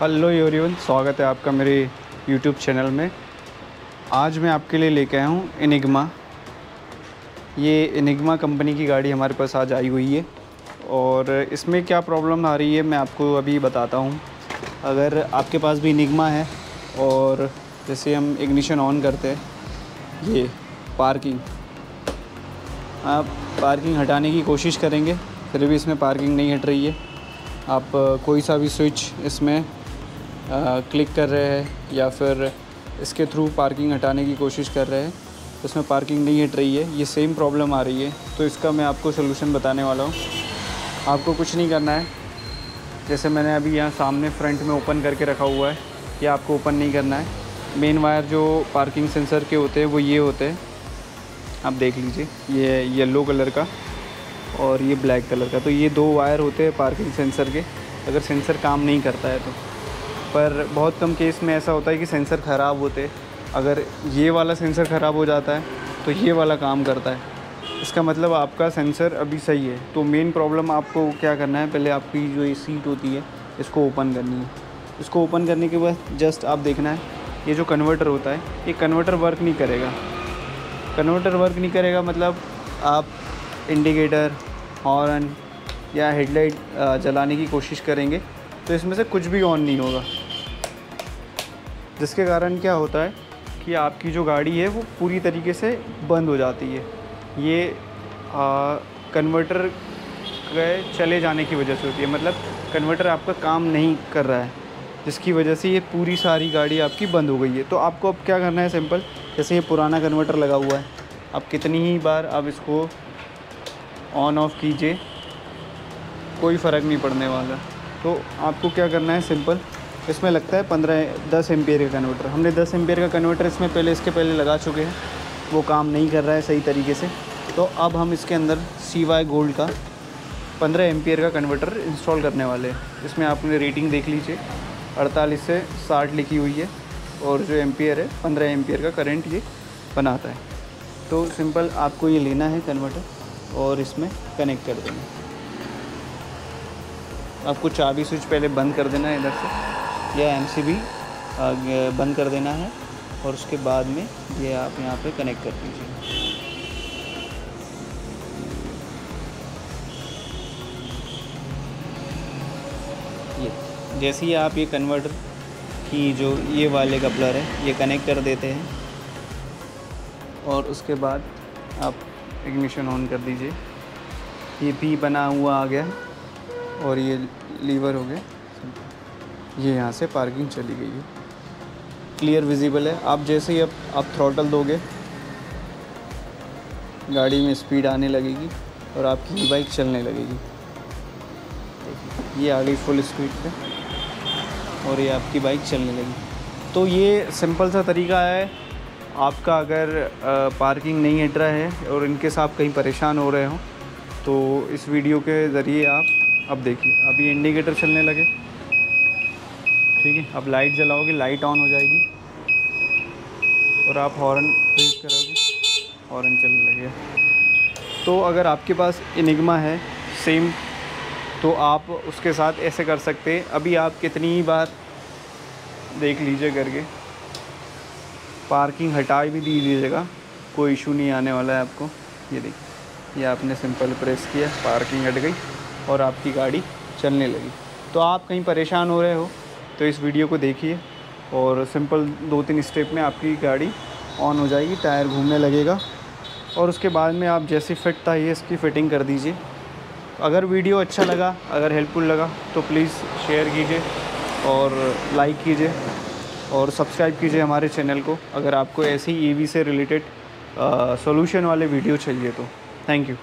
Hello everyone, स्वागत है आपका मेरे यूट्यूब चैनल में। आज मैं आपके लिए लेके आया हूँ इनिग्मा ये इनिग्मा कंपनी की गाड़ी हमारे पास आज आई हुई है और इसमें क्या प्रॉब्लम आ रही है मैं आपको अभी बताता हूँ। अगर आपके पास भी इनिग्मा है और जैसे हम इग्निशन ऑन करते हैं, ये पार्किंग आप पार्किंग हटाने की कोशिश करेंगे, फिर भी इसमें पार्किंग नहीं हट रही है। आप कोई सा भी स्विच इसमें क्लिक कर रहे हैं या फिर इसके थ्रू पार्किंग हटाने की कोशिश कर रहे हैं। उसमें पार्किंग नहीं हट रही है, ये सेम प्रॉब्लम आ रही है। तो इसका मैं आपको सोल्यूशन बताने वाला हूँ। आपको कुछ नहीं करना है। जैसे मैंने अभी यहाँ सामने फ्रंट में ओपन करके रखा हुआ है, ये आपको ओपन नहीं करना है। मेन वायर जो पार्किंग सेंसर के होते हैं, वो ये होते हैं। आप देख लीजिए, ये येलो कलर का और ये ब्लैक कलर का। तो ये दो वायर होते हैं पार्किंग सेंसर के। अगर सेंसर काम नहीं करता है तो। पर बहुत कम केस में ऐसा होता है कि सेंसर ख़राब होते, अगर ये वाला सेंसर ख़राब हो जाता है तो ये वाला काम करता है। इसका मतलब आपका सेंसर अभी सही है तो मेन प्रॉब्लम आपको क्या करना है, पहले आपकी जो ये सीट होती है, इसको ओपन करनी है। इसको ओपन करने के बाद जस्ट आप देखना है, ये जो कन्वर्टर होता है, ये कन्वर्टर वर्क नहीं करेगा। कन्वर्टर वर्क नहीं करेगा मतलब आप इंडिकेटर हॉर्न या हेडलाइट जलाने की कोशिश करेंगे तो इसमें से कुछ भी ऑन नहीं होगा। जिसके कारण क्या होता है कि आपकी जो गाड़ी है वो पूरी तरीके से बंद हो जाती है। ये कन्वर्टर के चले जाने की वजह से होती है। मतलब कन्वर्टर आपका काम नहीं कर रहा है, जिसकी वजह से ये पूरी सारी गाड़ी आपकी बंद हो गई है। तो आपको अब क्या करना है सिंपल जैसे ये पुराना कन्वर्टर लगा हुआ है अब कितनी ही बार आप इसको ऑन ऑफ़ कीजिए, कोई फ़र्क नहीं पड़ने वाला। तो आपको क्या करना है सिंपल इसमें लगता है पंद्रह, दस एम्पियर का कन्वर्टर हमने दस एम्पियर का कन्वर्टर इसमें पहले, इसके पहले लगा चुके हैं। वो काम नहीं कर रहा है सही तरीके से। तो अब हम इसके अंदर सी वाई गोल्ड का पंद्रह एम्पियर का कन्वर्टर इंस्टॉल करने वाले हैं। इसमें आपने रेटिंग देख लीजिए। अड़तालीस से साठ लिखी हुई है और जो एम्पियर है, पंद्रह एम्पियर का करंट ये बनाता है। तो सिंपल आपको ये लेना है कन्वर्टर और इसमें कनेक्ट कर देना। आपको चाबी स्विच पहले बंद कर देना है इधर से। या एम बंद कर देना है और उसके बाद में ये आप यहाँ पे कनेक्ट कर दीजिए। ये, जैसे ही आप ये कन्वर्टर की जो ये वाले कपलर है, ये कनेक्ट कर देते हैं और उसके बाद आप इग्निशन ऑन कर दीजिए। ये पी बना हुआ आ गया और ये लीवर हो गया। ये यहाँ से पार्किंग चली गई है। क्लियर विजिबल है। आप जैसे ही अब, आप थ्रोटल दोगे, गाड़ी में स्पीड आने लगेगी और आपकी ई बाइक चलने लगेगी। ये आ गई फुल स्पीड पे और ये आपकी बाइक चलने लगी। तो ये सिंपल सा तरीका है। आपका अगर पार्किंग नहीं हट रहा है और इनकेस आप कहीं परेशान हो रहे हो तो इस वीडियो के ज़रिए आप, अब देखिए, अभी इंडिकेटर चलने लगे। ठीक है, अब लाइट जलाओगे लाइट ऑन हो जाएगी। और आप हॉर्न प्रेस करोगे हॉर्न चलने लगे तो अगर आपके पास इनिग्मा है सेम तो आप उसके साथ ऐसे कर सकते हैं। अभी आप कितनी ही बार देख लीजिए करके। पार्किंग हटा भी दी दीजिएगा, कोई इशू नहीं आने वाला है आपको। ये देखिए ये आपने सिंपल प्रेस किया पार्किंग हट गई, और आपकी गाड़ी चलने लगी। तो आप कहीं परेशान हो रहे हो तो इस वीडियो को देखिए और सिंपल दो तीन स्टेप में आपकी गाड़ी ऑन हो जाएगी, टायर घूमने लगेगा। और उसके बाद में आप जैसी फिट था, ये इसकी फ़िटिंग कर दीजिए। अगर वीडियो अच्छा लगा, अगर हेल्पफुल लगा तो प्लीज़ शेयर कीजिए और लाइक कीजिए और सब्सक्राइब कीजिए हमारे चैनल को, अगर आपको ऐसे ऐसी ईवी से रिलेटेड सॉल्यूशन वाले वीडियो चाहिए तो। Thank you.